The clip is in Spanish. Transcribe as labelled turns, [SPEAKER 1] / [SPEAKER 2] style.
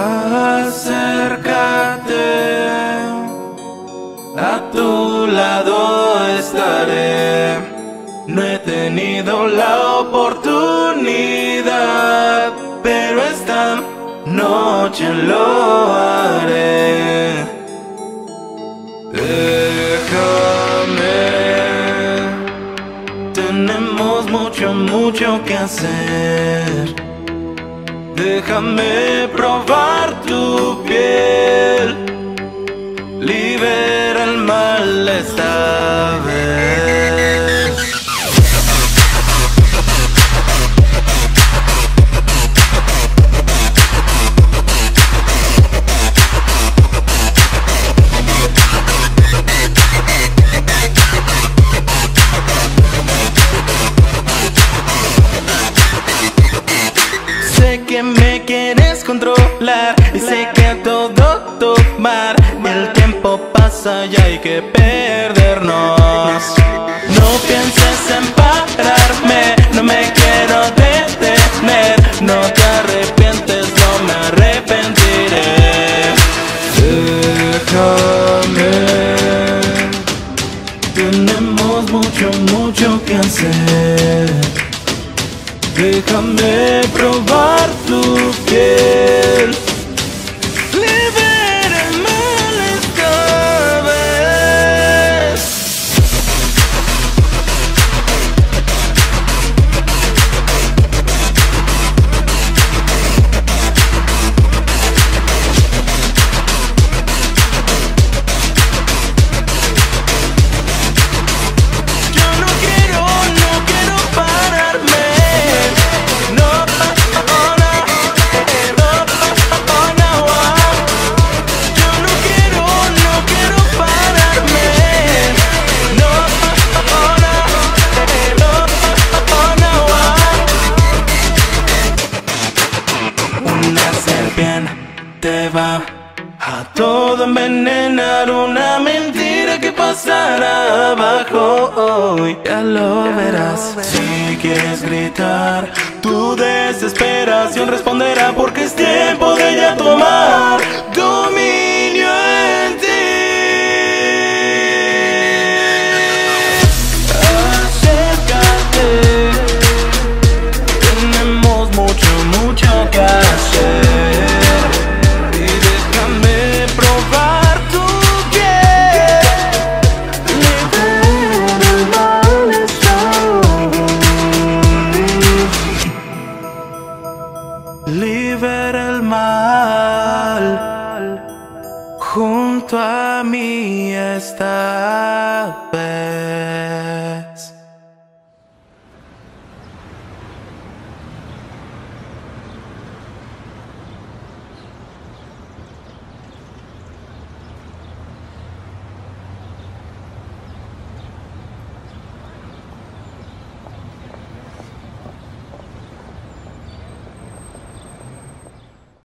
[SPEAKER 1] Acércate, a tu lado estaré. No he tenido la oportunidad, pero esta noche lo haré. Déjame, tenemos mucho, mucho que hacer. Déjame probar tu piel, libera el mal controlar y sé que a todo tomar el tiempo pasa y hay que perdernos. No pienses en pararme, no me quiero detener. No te arrepientes, no me arrepentiré. Déjame, tenemos mucho, mucho que hacer. Déjame probar tu piel. Ah. Una serpiente va a todo envenenar una mentira que pasará abajo hoy. Ya lo verás. Si quieres gritar, tu desesperación responderá porque es tiempo de ya tomar junto a mí está a.